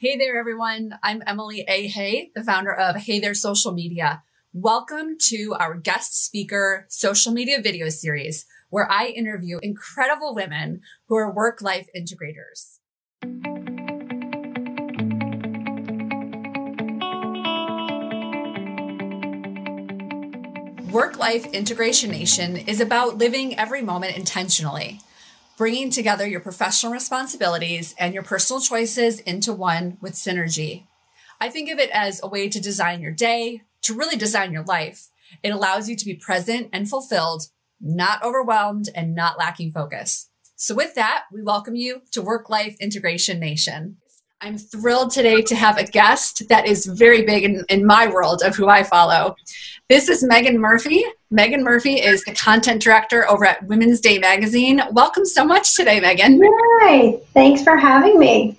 Hey there, everyone. I'm Emily A. Hay, the founder of Hay There Social Media. Welcome to our guest speaker social media video series, where I interview incredible women who are work life integrators. Work Life Integration Nation is about living every moment intentionally bringing together your professional responsibilities and your personal choices into one with synergy. I think of it as a way to design your day, to really design your life. It allows you to be present and fulfilled, not overwhelmed and not lacking focus. So with that, we welcome you to Work Life Integration Nation. I'm thrilled today to have a guest that is very big in, in my world of who I follow. This is Meaghan Murphy. Meaghan Murphy is the content director over at Women's Day Magazine. Welcome so much today, Meaghan. Hi, thanks for having me.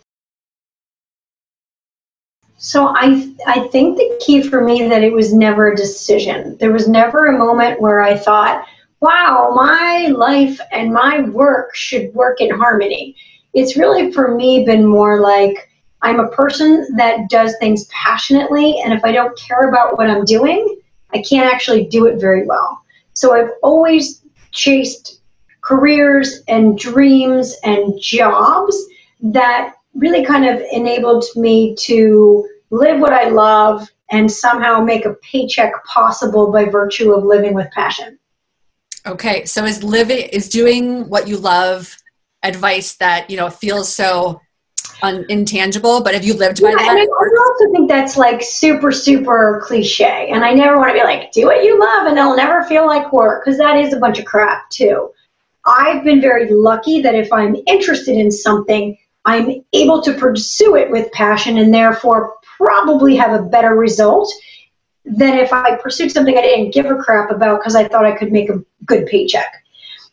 So I I think the key for me that it was never a decision. There was never a moment where I thought, "Wow, my life and my work should work in harmony." It's really for me been more like I'm a person that does things passionately, and if I don't care about what I'm doing, I can't actually do it very well. So I've always chased careers and dreams and jobs that really kind of enabled me to live what I love and somehow make a paycheck possible by virtue of living with passion. Okay, so is living is doing what you love advice that you know feels so un- intangible, but have you lived by yeah, that? And I also think that's like super, super cliche. And I never want to be like, do what you love and it'll never feel like work, because that is a bunch of crap too. I've been very lucky that if I'm interested in something, I'm able to pursue it with passion and therefore probably have a better result than if I pursued something I didn't give a crap about because I thought I could make a good paycheck.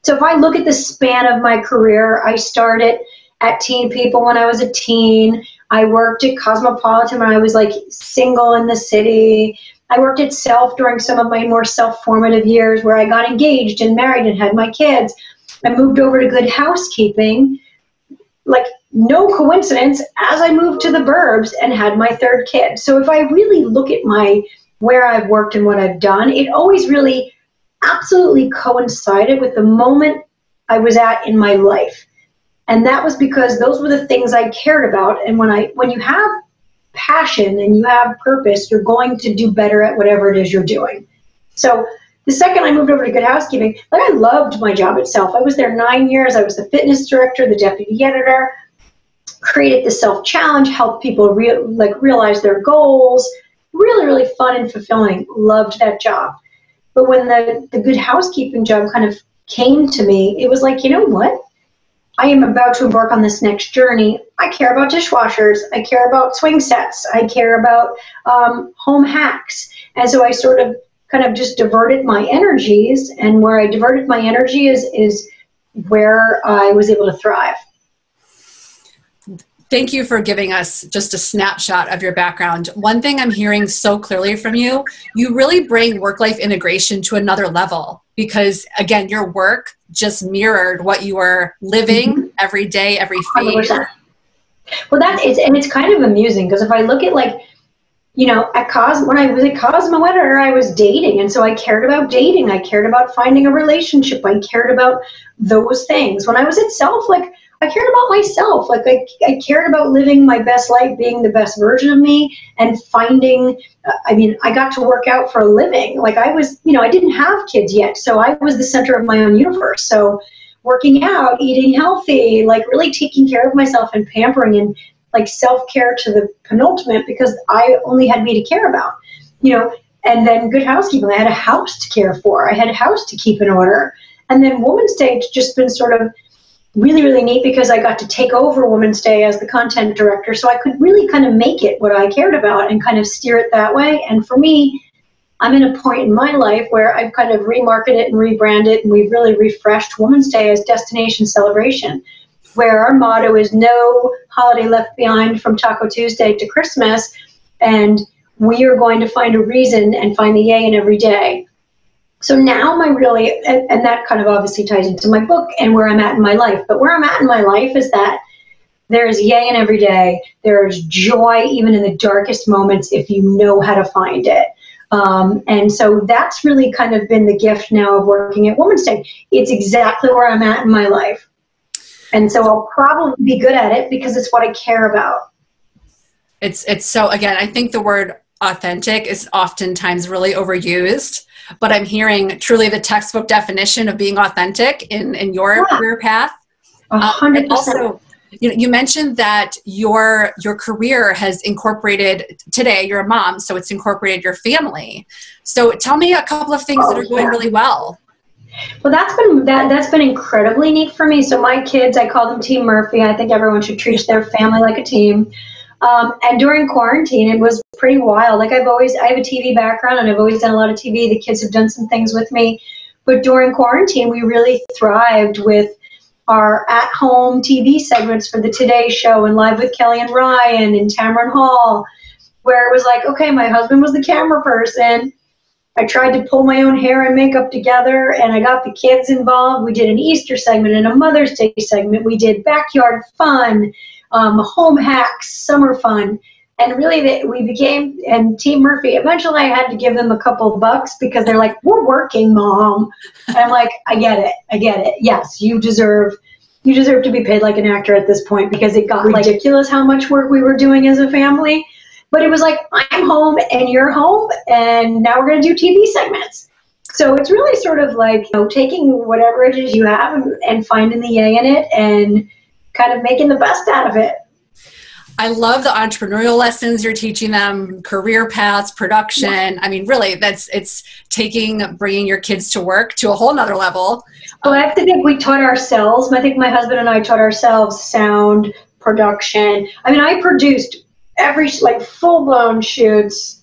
So if I look at the span of my career, I started at Teen People when I was a teen. I worked at Cosmopolitan when I was like single in the city. I worked at Self during some of my more self formative years where I got engaged and married and had my kids. I moved over to Good Housekeeping, like no coincidence, as I moved to the burbs and had my third kid. So if I really look at my where I've worked and what I've done, it always really absolutely coincided with the moment I was at in my life and that was because those were the things I cared about. And when I when you have passion and you have purpose, you're going to do better at whatever it is you're doing. So the second I moved over to Good Housekeeping, like I loved my job itself. I was there nine years. I was the fitness director, the deputy editor, created the self challenge, helped people re- like realize their goals. Really, really fun and fulfilling. Loved that job. But when the, the good housekeeping job kind of came to me, it was like, you know what? I am about to embark on this next journey. I care about dishwashers. I care about swing sets. I care about um, home hacks. And so I sort of kind of just diverted my energies. And where I diverted my energy is, is where I was able to thrive. Thank you for giving us just a snapshot of your background. One thing I'm hearing so clearly from you, you really bring work life integration to another level because, again, your work just mirrored what you were living mm-hmm. every day, every phase. Well, that is, and it's kind of amusing because if I look at like, you know, at Cos when I was at Cosmo Editor, I was dating, and so I cared about dating. I cared about finding a relationship. I cared about those things. When I was at Self, like I cared about myself. Like I, I cared about living my best life, being the best version of me, and finding. Uh, I mean, I got to work out for a living. Like I was, you know, I didn't have kids yet, so I was the center of my own universe. So working out, eating healthy, like really taking care of myself and pampering and like self care to the penultimate because I only had me to care about. You know, and then good housekeeping. I had a house to care for. I had a house to keep in order. And then Woman's Day just been sort of really, really neat because I got to take over Women's Day as the content director. So I could really kind of make it what I cared about and kind of steer it that way. And for me, I'm in a point in my life where I've kind of remarketed and rebranded, and we've really refreshed Women's Day as destination celebration, where our motto is no holiday left behind from Taco Tuesday to Christmas. And we are going to find a reason and find the yay in every day. So now my really, and, that kind of obviously ties into my book and where I'm at in my life. But where I'm at in my life is that There's yay in every day. There's joy even in the darkest moments if you know how to find it. Um, and so that's really kind of been the gift now of working at Woman's Day. It's exactly where I'm at in my life. And so I'll probably be good at it because it's what I care about. It's it's so again, I think the word authentic is oftentimes really overused, but I'm hearing truly the textbook definition of being authentic in in your yeah. career path. A hundred um, percent. Also, you know, you mentioned that your your career has incorporated today. You're a mom, so it's incorporated your family. So tell me a couple of things oh, that are going yeah. really well. Well, that's been that that's been incredibly neat for me. So my kids, I call them Team Murphy. I think everyone should treat their family like a team. Um, and during quarantine, it was pretty wild. Like I've always, I have a TV background, and I've always done a lot of TV. The kids have done some things with me, but during quarantine, we really thrived with our at-home TV segments for the Today Show and Live with Kelly and Ryan and Tamron Hall, where it was like, okay, my husband was the camera person. I tried to pull my own hair and makeup together, and I got the kids involved. We did an Easter segment and a Mother's Day segment. We did backyard fun, um, home hacks, summer fun, and really they, we became. And Team Murphy. Eventually, I had to give them a couple bucks because they're like, "We're working, mom," and I'm like, "I get it. I get it. Yes, you deserve." You deserve to be paid like an actor at this point because it got ridiculous how much work we were doing as a family but it was like, I'm home and you're home, and now we're going to do TV segments. So it's really sort of like you know, taking whatever it is you have and, and finding the yay in it and kind of making the best out of it. I love the entrepreneurial lessons you're teaching them, career paths, production. I mean, really, that's it's taking bringing your kids to work to a whole nother level. Well, I have to think we taught ourselves. I think my husband and I taught ourselves sound production. I mean, I produced every like full blown shoots.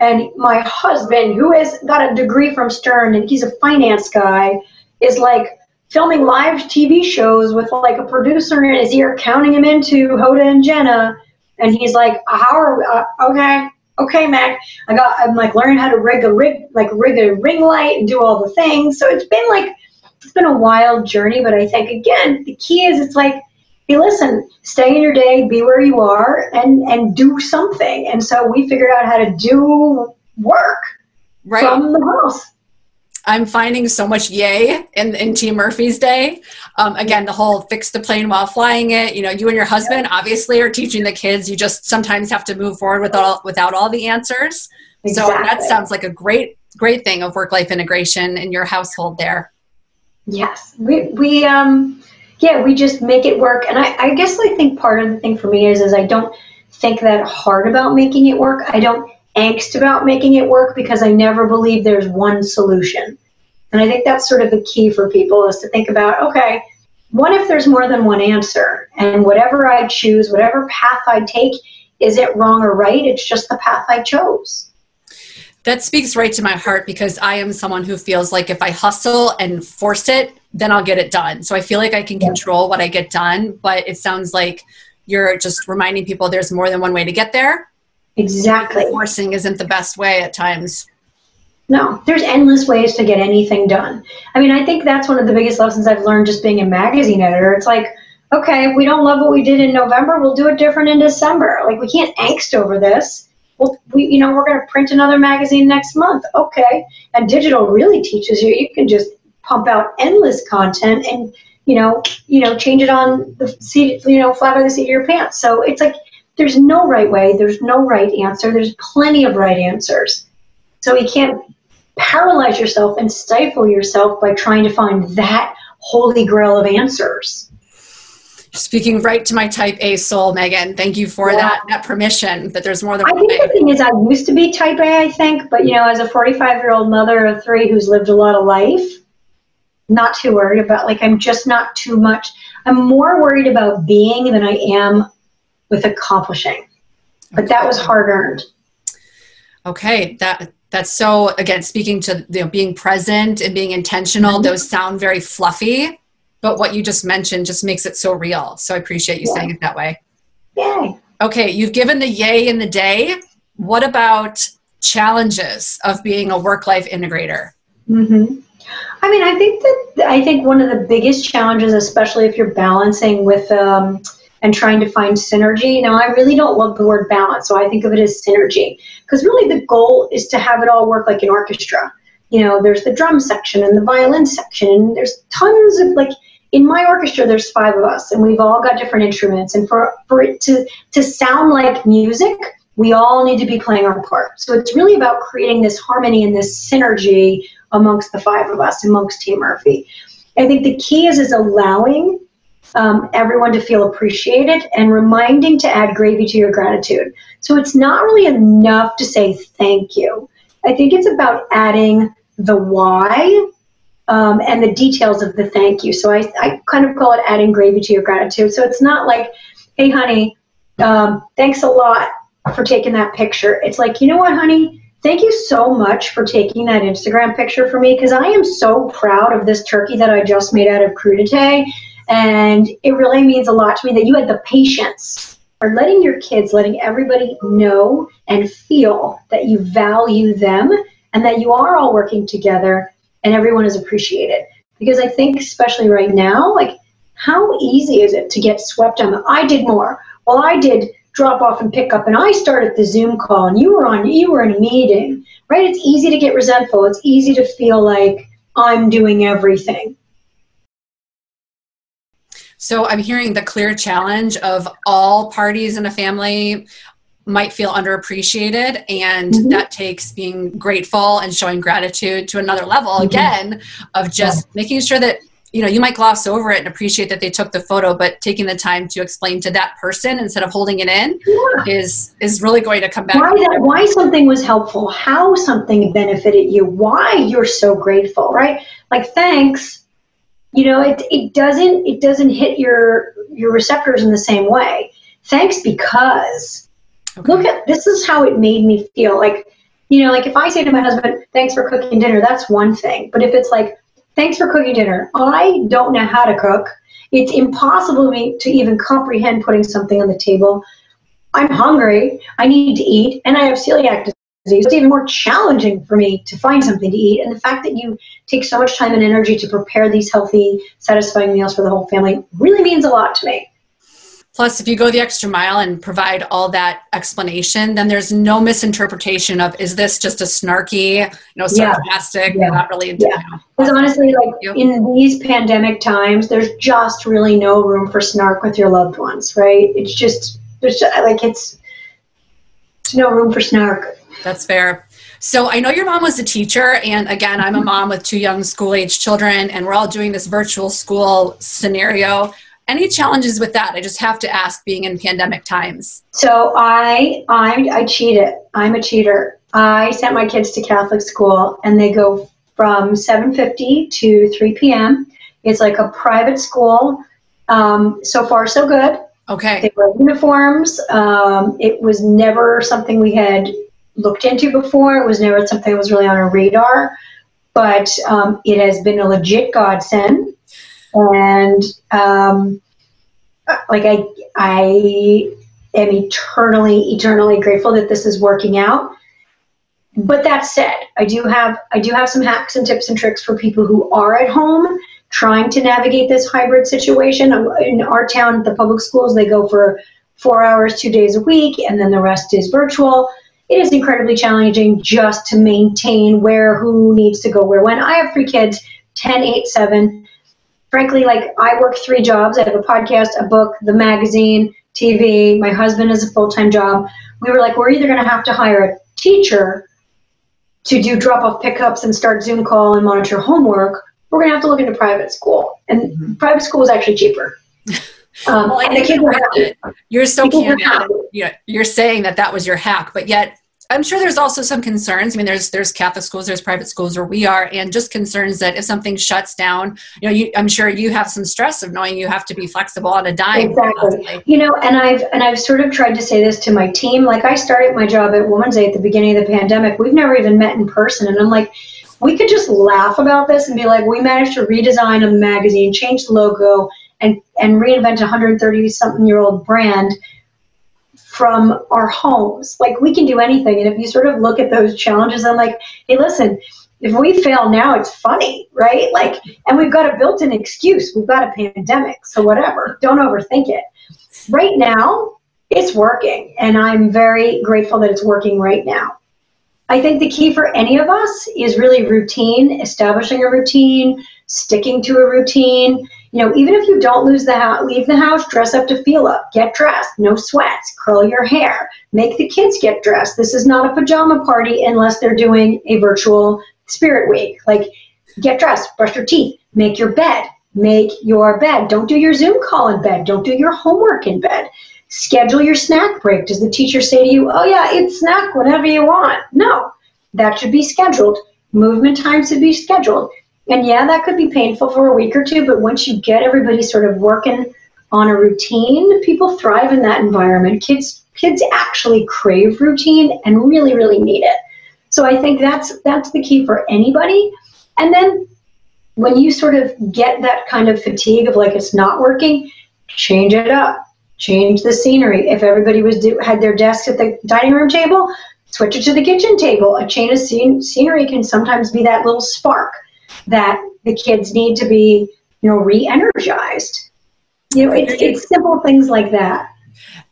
And my husband, who has got a degree from Stern and he's a finance guy, is like filming live TV shows with like a producer in his ear, counting him into Hoda and Jenna. And he's like, "How are we? Uh, okay, okay, Mac. I got. I'm like learning how to rig a rig, like rig a ring light and do all the things. So it's been like it's been a wild journey. But I think again, the key is it's like hey, listen, stay in your day, be where you are, and and do something. And so we figured out how to do work right. from the house. I'm finding so much yay in, in Team Murphy's day. Um, again, the whole fix the plane while flying it. You know, you and your husband obviously are teaching the kids. You just sometimes have to move forward with all, without all the answers. Exactly. So that sounds like a great, great thing of work life integration in your household there. Yes, we we um yeah, we just make it work. And I, I guess I think part of the thing for me is is I don't think that hard about making it work. I don't angst about making it work because I never believe there's one solution. And I think that's sort of the key for people is to think about, okay, what if there's more than one answer? And whatever I choose, whatever path I take, is it wrong or right? It's just the path I chose. That speaks right to my heart because I am someone who feels like if I hustle and force it, then I'll get it done. So I feel like I can control what I get done, but it sounds like you're just reminding people there's more than one way to get there. Exactly. Forcing isn't the best way at times. No, there's endless ways to get anything done. I mean, I think that's one of the biggest lessons I've learned just being a magazine editor. It's like, okay, if we don't love what we did in November, we'll do it different in December. Like we can't angst over this. Well, we, you know, we're going to print another magazine next month. Okay. And digital really teaches you, you can just pump out endless content and you know you know change it on the seat you know flat on the seat of your pants so it's like there's no right way there's no right answer there's plenty of right answers so you can't paralyze yourself and stifle yourself by trying to find that holy grail of answers speaking right to my type A soul, Meaghan. Thank you for yeah. that, that permission that there's more than I think way. the thing is I used to be type A, I think, but you know, as a 45 year old mother of three who's lived a lot of life, not too worried about like I'm just not too much. I'm more worried about being than I am with accomplishing. But that was hard earned. Okay, that that's so again speaking to you know being present and being intentional. Mm-hmm. Those sound very fluffy, but what you just mentioned just makes it so real. So I appreciate you yeah. saying it that way. Yay. Okay, you've given the yay in the day. What about challenges of being a work life integrator? Mm-hmm. I mean, I think that I think one of the biggest challenges, especially if you're balancing with um, and trying to find synergy. Now, I really don't love the word balance, so I think of it as synergy because really the goal is to have it all work like an orchestra. You know, there's the drum section and the violin section, and there's tons of like in my orchestra there's five of us and we've all got different instruments and for for it to to sound like music we all need to be playing our part so it's really about creating this harmony and this synergy amongst the five of us amongst team murphy i think the key is is allowing um, everyone to feel appreciated and reminding to add gravy to your gratitude. So it's not really enough to say thank you. I think it's about adding the why um, and the details of the thank you. So I, I kind of call it adding gravy to your gratitude. So it's not like, hey, honey, um, thanks a lot for taking that picture. It's like, you know what, honey? Thank you so much for taking that Instagram picture for me because I am so proud of this turkey that I just made out of crudité and it really means a lot to me that you had the patience or letting your kids, letting everybody know and feel that you value them and that you are all working together and everyone is appreciated. Because I think, especially right now, like, how easy is it to get swept on? I did more. Well, I did drop off and pick up, and I started the Zoom call, and you were on, you were in a meeting, right? It's easy to get resentful. It's easy to feel like I'm doing everything. So I'm hearing the clear challenge of all parties in a family might feel underappreciated and mm-hmm. that takes being grateful and showing gratitude to another level mm-hmm. again of just yeah. making sure that you know you might gloss over it and appreciate that they took the photo but taking the time to explain to that person instead of holding it in yeah. is is really going to come back why, that, why something was helpful how something benefited you why you're so grateful right like thanks you know it, it doesn't it doesn't hit your your receptors in the same way. Thanks because okay. look at this is how it made me feel. Like you know like if i say to my husband thanks for cooking dinner that's one thing. But if it's like thanks for cooking dinner. I don't know how to cook. It's impossible to me to even comprehend putting something on the table. I'm hungry. I need to eat. And i have celiac it's even more challenging for me to find something to eat. And the fact that you take so much time and energy to prepare these healthy, satisfying meals for the whole family really means a lot to me. Plus, if you go the extra mile and provide all that explanation, then there's no misinterpretation of is this just a snarky, you know, sarcastic, yeah. yeah. not really. Yeah. Because honestly, like in these pandemic times, there's just really no room for snark with your loved ones, right? It's just there's just, like it's, it's no room for snark. That's fair. So I know your mom was a teacher, and again, I'm a mm-hmm. mom with two young school age children, and we're all doing this virtual school scenario. Any challenges with that? I just have to ask, being in pandemic times. So I I, I cheated. I'm a cheater. I sent my kids to Catholic school, and they go from 7:50 to 3 p.m. It's like a private school. Um, so far, so good. Okay. They wear uniforms. Um, it was never something we had looked into before. It was never something that was really on our radar, but um, it has been a legit godsend. And um, like I, I am eternally, eternally grateful that this is working out. But that said, I do have I do have some hacks and tips and tricks for people who are at home trying to navigate this hybrid situation. In our town, the public schools, they go for four hours, two days a week, and then the rest is virtual it is incredibly challenging just to maintain where who needs to go where when. I have three kids, 10, 8, 7. Frankly, like I work three jobs. I have a podcast, a book, the magazine, TV. My husband has a full time job. We were like, we're either going to have to hire a teacher to do drop off pickups and start Zoom call and monitor homework. We're going to have to look into private school. And mm-hmm. private school is actually cheaper. Um, well, and the kids are You're so candid. You know, you're saying that that was your hack, but yet I'm sure there's also some concerns. I mean, there's there's Catholic schools, there's private schools where we are, and just concerns that if something shuts down, you know, you, I'm sure you have some stress of knowing you have to be flexible on a dime. Exactly. You know, and I've and I've sort of tried to say this to my team. Like I started my job at Women's Day at the beginning of the pandemic. We've never even met in person, and I'm like, we could just laugh about this and be like, we managed to redesign a magazine, change the logo, and and reinvent a 130 something year old brand from our homes. Like we can do anything. And if you sort of look at those challenges, I'm like, hey, listen, if we fail now, it's funny, right? Like, and we've got a built in excuse. We've got a pandemic. So whatever, don't overthink it. right now, it's working. And I'm very grateful that it's working right now. I think the key for any of us is really routine, establishing a routine, sticking to a routine. You know, even if you don't lose the house, leave the house, dress up to feel up, get dressed, no sweats, curl your hair, make the kids get dressed. This is not a pajama party unless they're doing a virtual spirit week. Like, get dressed, brush your teeth, make your bed, make your bed. Don't do your Zoom call in bed. Don't do your homework in bed. Schedule your snack break. Does the teacher say to you, oh, yeah, eat snack whenever you want? No, that should be scheduled. Movement times should be scheduled. And yeah, that could be painful for a week or two, but once you get everybody sort of working on a routine, people thrive in that environment. Kids kids actually crave routine and really, really need it. So I think that's that's the key for anybody. And then when you sort of get that kind of fatigue of like it's not working, change it up change the scenery. If everybody was do, had their desk at the dining room table, switch it to the kitchen table. A change of scene, scenery can sometimes be that little spark that the kids need to be, you know, re-energized. You know, it's, it's simple things like that.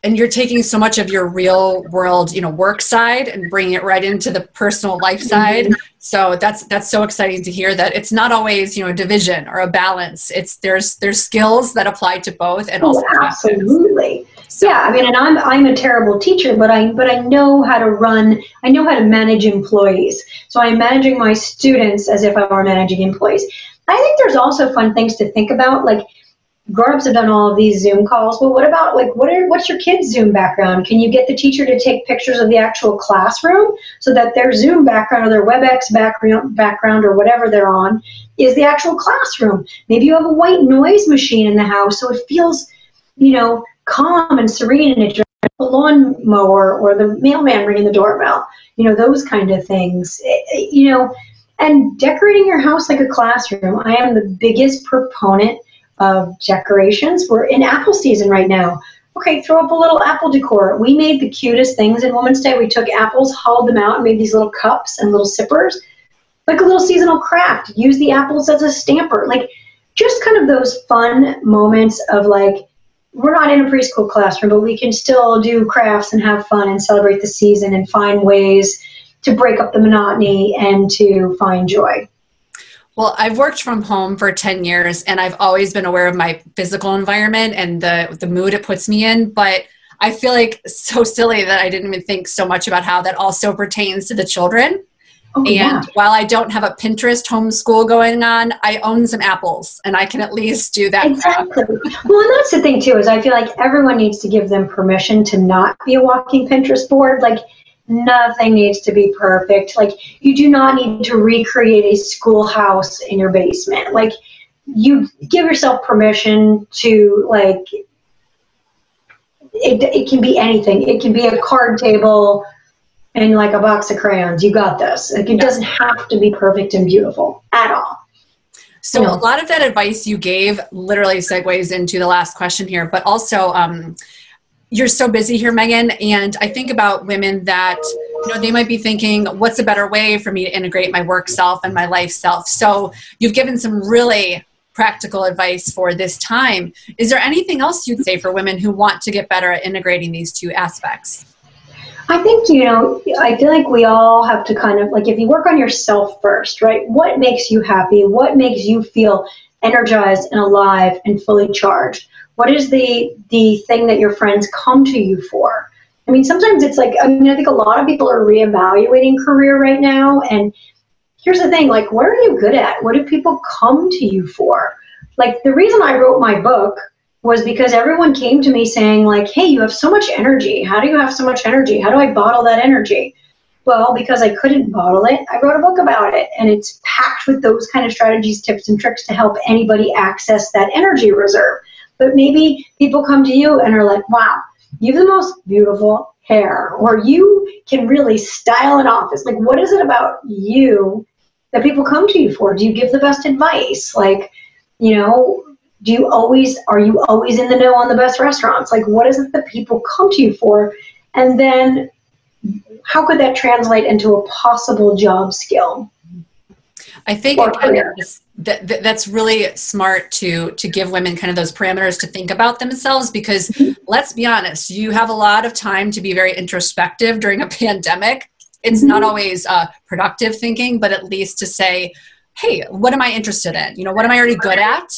And you're taking so much of your real world you know work side and bringing it right into the personal life side. Mm-hmm. so that's that's so exciting to hear that it's not always you know a division or a balance. It's there's there's skills that apply to both and also oh, absolutely so. yeah i mean and i'm i'm a terrible teacher but i but i know how to run i know how to manage employees. So i'm managing my students as if i were managing employees. I think there's also fun things to think about like grown-ups have done all of these zoom calls but what about like what are what's your kids zoom background? Can you get the teacher to take pictures of the actual classroom so that their zoom background or their webex background background or whatever they're on is the actual classroom? Maybe you have a white noise machine in the house so it feels you know calm and serene and it's a lawnmower or the mailman ringing the doorbell you know those kind of things it, eh, eh, you know and decorating your house like a classroom i am the biggest proponent of decorations. We're in apple season right now. Okay, throw up a little apple decor. We made the cutest things in Women's Day. We took apples, hauled them out, and made these little cups and little sippers. Like a little seasonal craft. Use the apples as a stamper. Like just kind of those fun moments of like, we're not in a preschool classroom, but we can still do crafts and have fun and celebrate the season and find ways to break up the monotony and to find joy. Well, I've worked from home for 10 years and I've always been aware of my physical environment and the the mood it puts me in, but I feel like so silly that I didn't even think so much about how that also pertains to the children. Oh, and yeah. while I don't have a Pinterest homeschool going on, I own some apples and I can at least do that. Exactly. well, and that's the thing too, is I feel like everyone needs to give them permission to not be a walking Pinterest board. Like Nothing needs to be perfect. Like, you do not need to recreate a schoolhouse in your basement. Like, you give yourself permission to, like, it, it can be anything. It can be a card table and like a box of crayons. You got this. Like, it doesn't have to be perfect and beautiful at all. So a lot of that advice you gave literally segues into the last question here, but also um, you're so busy here, Meaghan. And I think about women that, you know, they might be thinking, what's a better way for me to integrate my work self and my life self? So you've given some really practical advice for this time. Is there anything else you'd say for women who want to get better at integrating these two aspects? I think, you know, I feel like we all have to kind of like if you work on yourself first, right? What makes you happy? What makes you feel energized and alive and fully charged? What is the the thing that your friends come to you for? I mean, sometimes it's like I mean, I think a lot of people are reevaluating career right now, and here's the thing: like, what are you good at? What do people come to you for? Like, the reason I wrote my book was because everyone came to me saying, like, hey, you have so much energy. How do you have so much energy? How do I bottle that energy? Well, because I couldn't bottle it, I wrote a book about it. And it's packed with those kind of strategies, tips, and tricks to help anybody access that energy reserve. But maybe people come to you and are like, wow, you have the most beautiful hair, or you can really style an office. Like, what is it about you that people come to you for? Do you give the best advice? Like, you know, do you always, are you always in the know on the best restaurants? Like, what is it that people come to you for? And then how could that translate into a possible job skill? I think that, that, that's really smart to to give women kind of those parameters to think about themselves because mm-hmm. let's be honest, you have a lot of time to be very introspective during a pandemic. It's mm-hmm. not always uh, productive thinking, but at least to say, "Hey, what am I interested in? You know, what am I already good at?"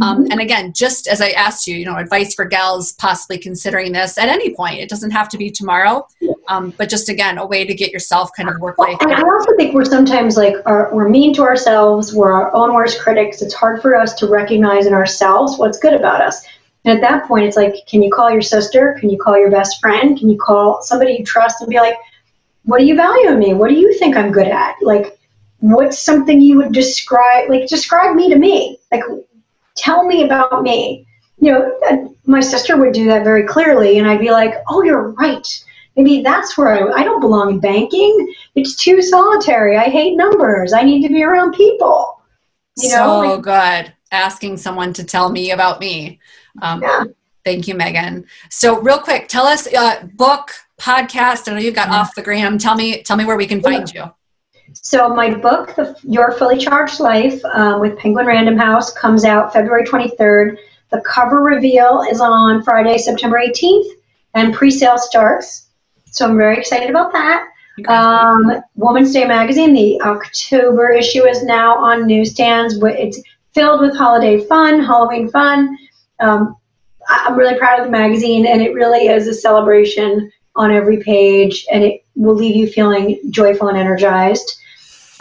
Um, mm-hmm. and again, just as I asked you, you know, advice for gals possibly considering this at any point. It doesn't have to be tomorrow, um, but just again, a way to get yourself kind of work life. I also think we're sometimes like are, we're mean to ourselves. We're our own worst critics. It's hard for us to recognize in ourselves what's good about us. And at that point, it's like, can you call your sister? Can you call your best friend? Can you call somebody you trust and be like, what do you value in me? What do you think I'm good at? Like, what's something you would describe? Like, describe me to me. Like, tell me about me. You know, my sister would do that very clearly, and I'd be like, oh, you're right. Maybe that's where I, I don't belong in banking. It's too solitary. I hate numbers. I need to be around people. You so know, like, good. Asking someone to tell me about me. Um, yeah. Thank you, Meaghan. So, real quick, tell us uh, book, podcast. I know you've got yeah. off the gram. Tell me, tell me where we can find you. So my book, the, Your Fully Charged Life, um, with Penguin Random House, comes out February 23rd. The cover reveal is on Friday, September 18th, and pre-sale starts. So I'm very excited about that. Um, Woman's Day magazine, the October issue is now on newsstands. It's filled with holiday fun, Halloween fun. Um, I'm really proud of the magazine, and it really is a celebration on every page, and it will leave you feeling joyful and energized.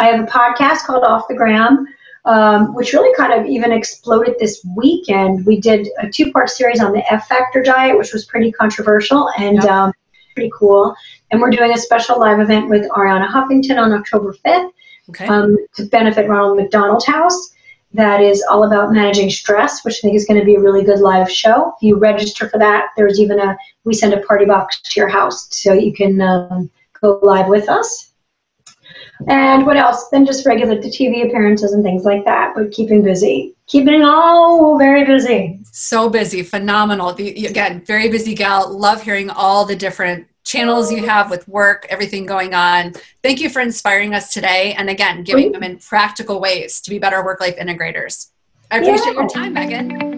I have a podcast called Off the Gram, um, which really kind of even exploded this weekend. We did a two part series on the F Factor diet, which was pretty controversial and yep. um, pretty cool. And we're doing a special live event with Arianna Huffington on October 5th okay. um, to benefit Ronald McDonald House. That is all about managing stress, which I think is going to be a really good live show. If you register for that, there's even a we send a party box to your house so you can um, go live with us. And what else? Then just regular the TV appearances and things like that, but keeping busy. Keeping it all very busy. So busy, phenomenal. The, again, very busy gal. Love hearing all the different channels you have with work, everything going on. Thank you for inspiring us today. And again, giving mm-hmm. women practical ways to be better work life integrators. I appreciate yeah. your time, Meaghan.